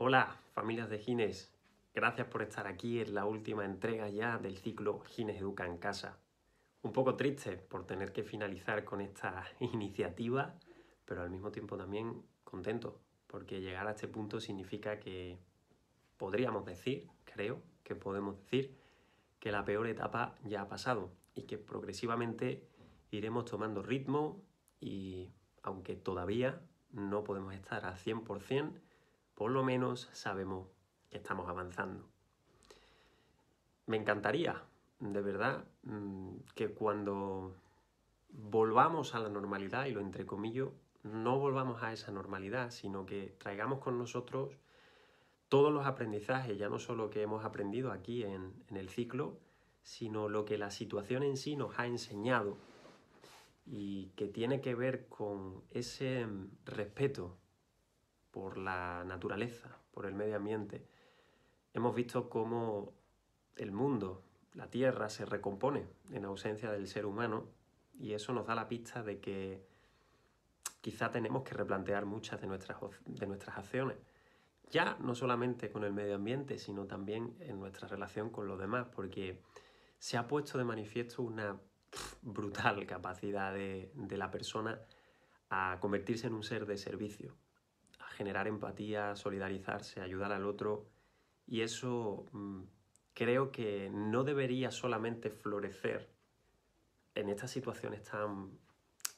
Hola, familias de Gines. Gracias por estar aquí en la última entrega ya del ciclo Gines Educa en Casa. Un poco triste por tener que finalizar con esta iniciativa, pero al mismo tiempo también contento, porque llegar a este punto significa que podríamos decir, creo que podemos decir, que la peor etapa ya ha pasado y que progresivamente iremos tomando ritmo y aunque todavía no podemos estar al 100%, por lo menos sabemos que estamos avanzando. Me encantaría, de verdad, mm, que cuando volvamos a la normalidad, y lo entrecomillo, no volvamos a esa normalidad, sino que traigamos con nosotros todos los aprendizajes, ya no solo que hemos aprendido aquí en, en el ciclo, sino lo que la situación en sí nos ha enseñado y que tiene que ver con ese respeto por la naturaleza, por el medio ambiente. Hemos visto cómo el mundo, la Tierra, se recompone en ausencia del ser humano y eso nos da la pista de que quizá tenemos que replantear muchas de nuestras, de nuestras acciones. Ya no solamente con el medio ambiente, sino también en nuestra relación con los demás, porque se ha puesto de manifiesto una brutal capacidad de, de la persona a convertirse en un ser de servicio, generar empatía, solidarizarse, ayudar al otro. Y eso mm, creo que no debería solamente florecer en estas situaciones tan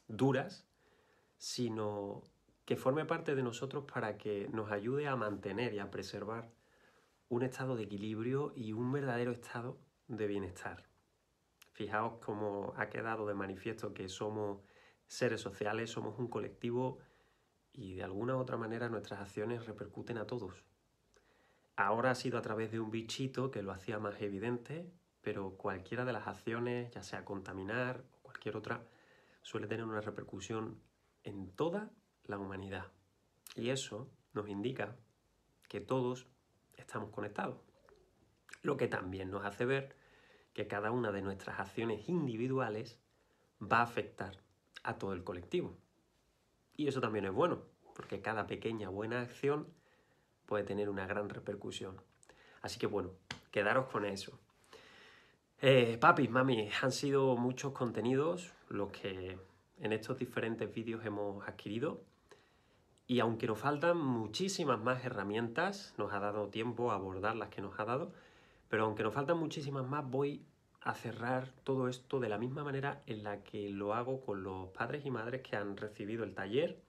duras, sino que forme parte de nosotros para que nos ayude a mantener y a preservar un estado de equilibrio y un verdadero estado de bienestar. Fijaos cómo ha quedado de manifiesto que somos seres sociales, somos un colectivo y de alguna u otra manera nuestras acciones repercuten a todos. Ahora ha sido a través de un bichito que lo hacía más evidente, pero cualquiera de las acciones, ya sea contaminar o cualquier otra, suele tener una repercusión en toda la humanidad. Y eso nos indica que todos estamos conectados. Lo que también nos hace ver que cada una de nuestras acciones individuales va a afectar a todo el colectivo. Y eso también es bueno, porque cada pequeña buena acción puede tener una gran repercusión. Así que bueno, quedaros con eso. Eh, papis, mami, han sido muchos contenidos los que en estos diferentes vídeos hemos adquirido. Y aunque nos faltan muchísimas más herramientas, nos ha dado tiempo a abordar las que nos ha dado, pero aunque nos faltan muchísimas más, voy a cerrar todo esto de la misma manera en la que lo hago con los padres y madres que han recibido el taller,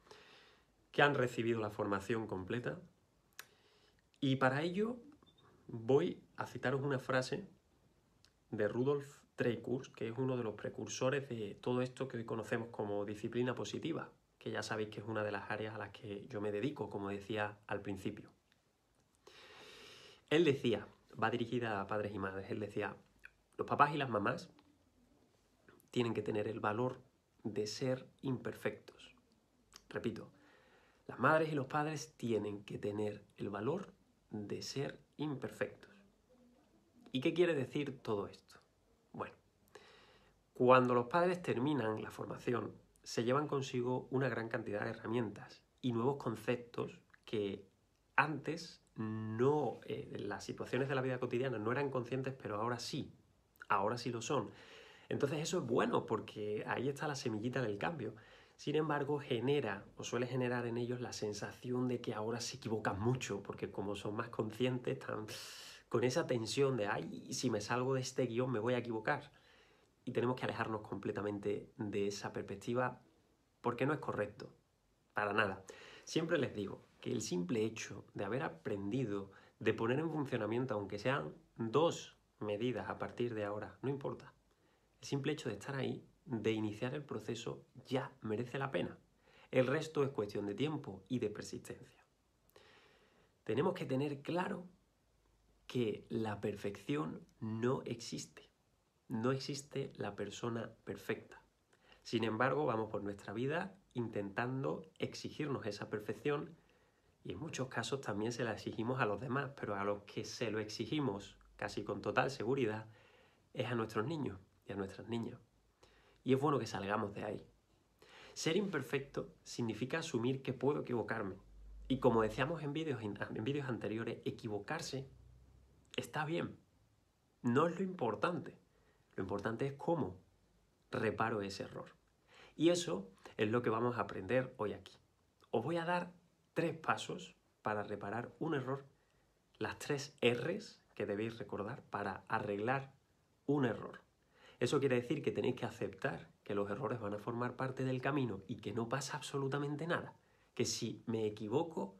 que han recibido la formación completa. Y para ello voy a citaros una frase de Rudolf Dreikurs, que es uno de los precursores de todo esto que hoy conocemos como disciplina positiva, que ya sabéis que es una de las áreas a las que yo me dedico, como decía al principio. Él decía, va dirigida a padres y madres. Él decía, los papás y las mamás tienen que tener el valor de ser imperfectos. Repito, las madres y los padres tienen que tener el valor de ser imperfectos. ¿Y qué quiere decir todo esto? Bueno, cuando los padres terminan la formación, se llevan consigo una gran cantidad de herramientas y nuevos conceptos que antes no, eh, las situaciones de la vida cotidiana no eran conscientes, pero ahora sí, ahora sí lo son. Entonces eso es bueno porque ahí está la semillita del cambio. Sin embargo, genera o suele generar en ellos la sensación de que ahora se equivocan mucho, porque como son más conscientes, están con esa tensión de, ay, si me salgo de este guion me voy a equivocar. Y tenemos que alejarnos completamente de esa perspectiva porque no es correcto, para nada. Siempre les digo, que el simple hecho de haber aprendido, de poner en funcionamiento, aunque sean dos medidas a partir de ahora, no importa. El simple hecho de estar ahí, de iniciar el proceso, ya merece la pena. El resto es cuestión de tiempo y de persistencia. Tenemos que tener claro que la perfección no existe. No existe la persona perfecta. Sin embargo, vamos por nuestra vida intentando exigirnos esa perfección y en muchos casos también se la exigimos a los demás, pero a los que se lo exigimos casi con total seguridad es a nuestros niños y a nuestras niñas. Y es bueno que salgamos de ahí. Ser imperfecto significa asumir que puedo equivocarme Y como decíamos en vídeos, en anteriores, equivocarse está bien. No es lo importante. Lo importante es cómo reparo ese error. Y eso es lo que vamos a aprender hoy aquí. Os voy a dar tres pasos para reparar un error, las tres R's que debéis recordar para arreglar un error. Eso quiere decir que tenéis que aceptar que los errores van a formar parte del camino y que no pasa absolutamente nada. Que si me equivoco,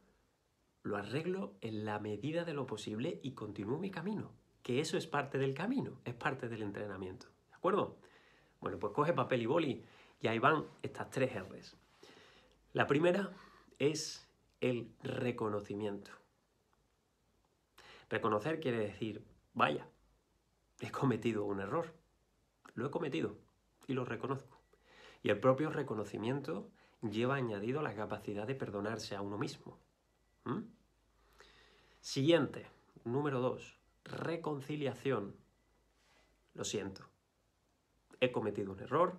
lo arreglo en la medida de lo posible y continúo mi camino. Que eso es parte del camino, es parte del entrenamiento. ¿De acuerdo? Bueno, pues coge papel y boli y ahí van estas tres R's. La primera es el reconocimiento. Reconocer quiere decir, vaya, he cometido un error. Lo he cometido y lo reconozco. Y el propio reconocimiento lleva añadido la capacidad de perdonarse a uno mismo. ¿Mm? Siguiente, número dos, reconciliación. Lo siento. He cometido un error.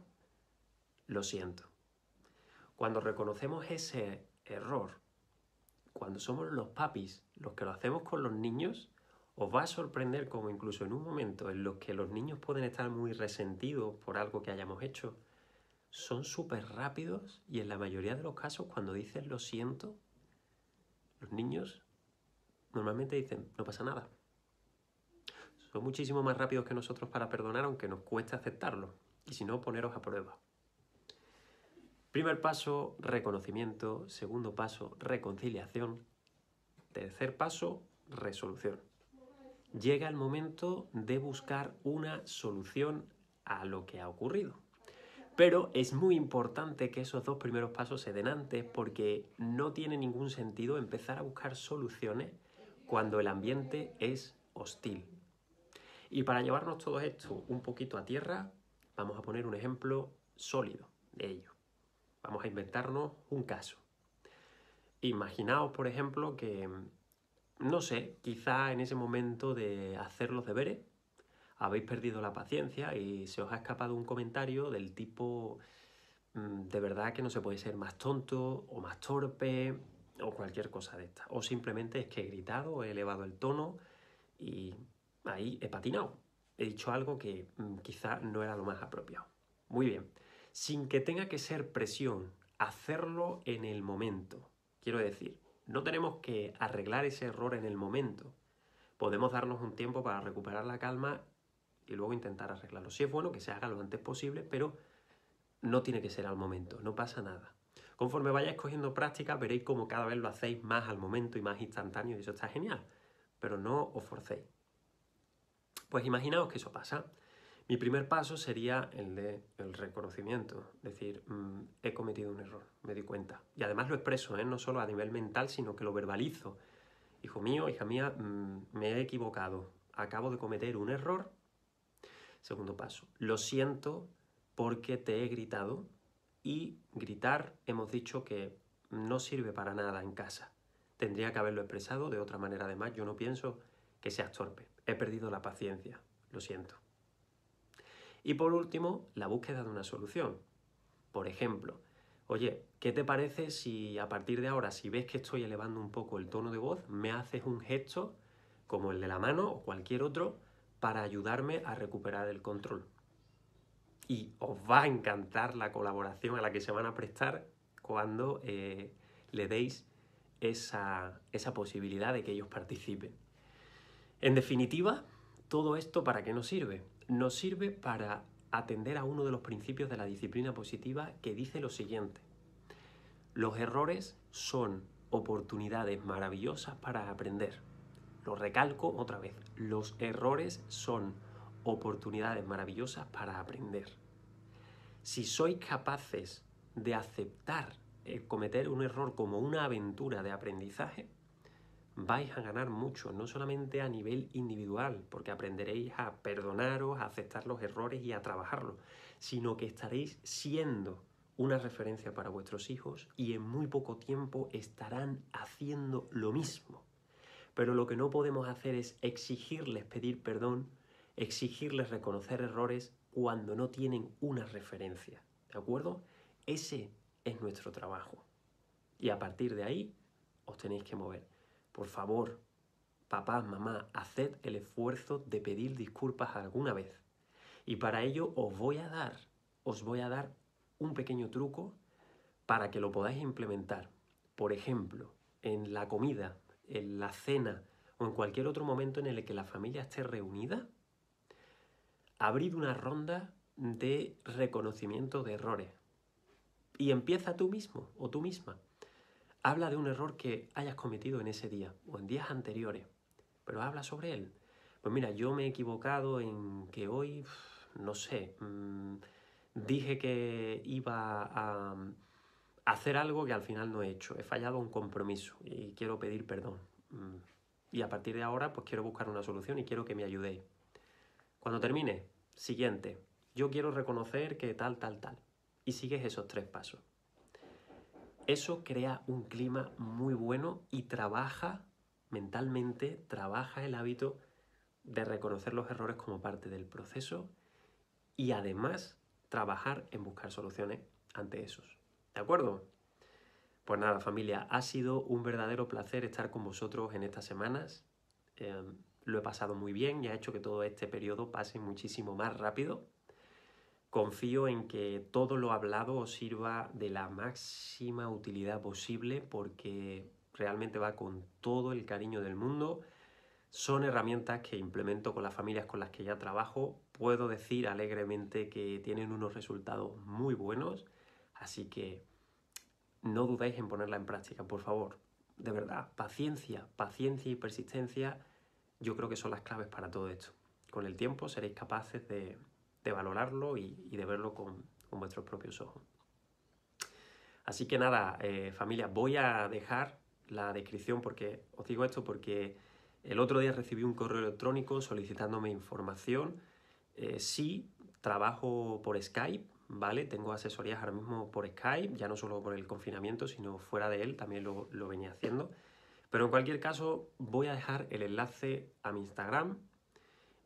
Lo siento. Cuando reconocemos ese error, cuando somos los papis los que lo hacemos con los niños, os va a sorprender como incluso en un momento en los que los niños pueden estar muy resentidos por algo que hayamos hecho, son súper rápidos y en la mayoría de los casos cuando dicen lo siento, los niños normalmente dicen no pasa nada. Son muchísimo más rápidos que nosotros para perdonar aunque nos cueste aceptarlo y si no poneros a prueba. Primer paso, reconocimiento. Segundo paso, reconciliación. Tercer paso, resolución. Llega el momento de buscar una solución a lo que ha ocurrido. Pero es muy importante que esos dos primeros pasos se den antes porque no tiene ningún sentido empezar a buscar soluciones cuando el ambiente es hostil. Y para llevarnos todo esto un poquito a tierra, vamos a poner un ejemplo sólido de ello. Vamos a inventarnos un caso. Imaginaos, por ejemplo, que, no sé, quizá en ese momento de hacer los deberes habéis perdido la paciencia y se os ha escapado un comentario del tipo, mm, de verdad que no se puede ser más tonto o más torpe o cualquier cosa de esta. O simplemente es que he gritado, he elevado el tono y ahí he patinado. He dicho algo que mm, quizá no era lo más apropiado. Muy bien sin que tenga que ser presión, hacerlo en el momento. Quiero decir, no tenemos que arreglar ese error en el momento. Podemos darnos un tiempo para recuperar la calma y luego intentar arreglarlo. Si es bueno que se haga lo antes posible, pero no tiene que ser al momento, no pasa nada. Conforme vayáis cogiendo práctica, veréis cómo cada vez lo hacéis más al momento y más instantáneo, y eso está genial. Pero no os forcéis. Pues imaginaos que eso pasa. Mi primer paso sería el de el reconocimiento, decir, mm, he cometido un error, me di cuenta. Y además lo expreso, ¿eh? no solo a nivel mental, sino que lo verbalizo. Hijo mío, hija mía, mm, me he equivocado, acabo de cometer un error. Segundo paso, lo siento porque te he gritado y gritar hemos dicho que no sirve para nada en casa. Tendría que haberlo expresado de otra manera. Además, yo no pienso que seas torpe. He perdido la paciencia. Lo siento. Y por último, la búsqueda de una solución. Por ejemplo, oye, ¿qué te parece si a partir de ahora, si ves que estoy elevando un poco el tono de voz, me haces un gesto como el de la mano o cualquier otro para ayudarme a recuperar el control? Y os va a encantar la colaboración a la que se van a prestar cuando eh, le deis esa, esa posibilidad de que ellos participen. En definitiva, todo esto para qué nos sirve? Nos sirve para atender a uno de los principios de la disciplina positiva que dice lo siguiente. Los errores son oportunidades maravillosas para aprender. Lo recalco otra vez. Los errores son oportunidades maravillosas para aprender. Si sois capaces de aceptar el cometer un error como una aventura de aprendizaje, vais a ganar mucho, no solamente a nivel individual, porque aprenderéis a perdonaros, a aceptar los errores y a trabajarlos, sino que estaréis siendo una referencia para vuestros hijos y en muy poco tiempo estarán haciendo lo mismo. Pero lo que no podemos hacer es exigirles pedir perdón, exigirles reconocer errores cuando no tienen una referencia. ¿De acuerdo? Ese es nuestro trabajo. Y a partir de ahí os tenéis que mover. Por favor, papá, mamá, haced el esfuerzo de pedir disculpas alguna vez. Y para ello os voy a dar, os voy a dar un pequeño truco para que lo podáis implementar. Por ejemplo, en la comida, en la cena o en cualquier otro momento en el que la familia esté reunida, abrid una ronda de reconocimiento de errores. Y empieza tú mismo o tú misma. Habla de un error que hayas cometido en ese día o en días anteriores, pero habla sobre él. Pues mira, yo me he equivocado en que hoy, no sé, mm, dije que iba a hacer algo que al final no he hecho. He fallado un compromiso y quiero pedir perdón. Mm. Y a partir de ahora, pues quiero buscar una solución y quiero que me ayudéis. Cuando termine, siguiente, yo quiero reconocer que tal, tal, tal. Y sigues esos tres pasos. Eso crea un clima muy bueno y trabaja mentalmente, trabaja el hábito de reconocer los errores como parte del proceso y además trabajar en buscar soluciones ante esos. ¿De acuerdo? Pues nada, familia, ha sido un verdadero placer estar con vosotros en estas semanas. Em, lo he pasado muy bien y ha hecho que todo este periodo pase muchísimo más rápido. Confío en que todo lo hablado os sirva de la máxima utilidad posible porque realmente va con todo el cariño del mundo. Son herramientas que implemento con las familias con las que ya trabajo. Puedo decir alegremente que tienen unos resultados muy buenos, así que no dudéis en ponerla en práctica, por favor. De verdad, paciencia, paciencia y persistencia yo creo que son las claves para todo esto. Con el tiempo seréis capaces de, valorarlo y, de verlo con, vuestros propios ojos. Así que nada, eh, familia, voy a dejar la descripción porque os digo esto porque el otro día recibí un correo electrónico solicitándome información. Eh, sí, trabajo por Skype, ¿vale? Tengo asesorías ahora mismo por Skype, ya no solo por el confinamiento, sino fuera de él, también lo venía haciendo. Pero en cualquier caso, voy a dejar el enlace a mi Instagram.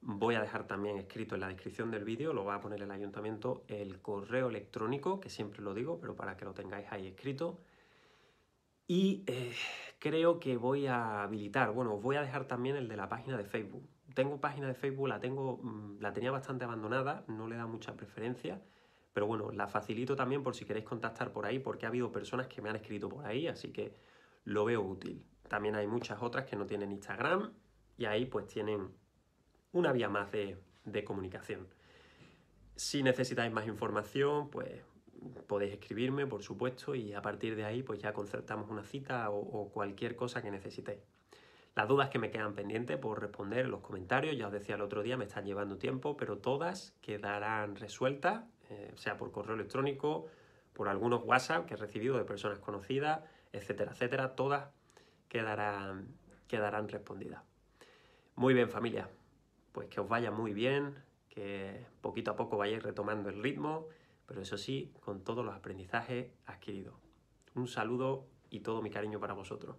Voy a dejar también escrito en la descripción del vídeo, lo va a poner el ayuntamiento, el correo electrónico, que siempre lo digo, pero para que lo tengáis ahí escrito. Y eh, creo que voy a habilitar, bueno, os voy a dejar también el de la página de Facebook. Tengo página de Facebook, la, tengo, mm, la tenía bastante abandonada, no le da mucha preferencia, pero bueno, la facilito también por si queréis contactar por ahí, porque ha habido personas que me han escrito por ahí, así que lo veo útil. También hay muchas otras que no tienen Instagram y ahí pues tienen una vía más de, comunicación. Si necesitáis más información, pues podéis escribirme, por supuesto, y a partir de ahí pues ya concertamos una cita o, cualquier cosa que necesitéis. Las dudas que me quedan pendientes por responder en los comentarios, ya os decía el otro día, me están llevando tiempo, pero todas quedarán resueltas, eh, sea por correo electrónico, por algunos WhatsApp que he recibido de personas conocidas, etcétera, etcétera, todas quedarán, quedarán respondidas. Muy bien familia, pues que os vaya muy bien, que poquito a poco vayáis retomando el ritmo, pero eso sí, con todos los aprendizajes adquiridos. Un saludo y todo mi cariño para vosotros.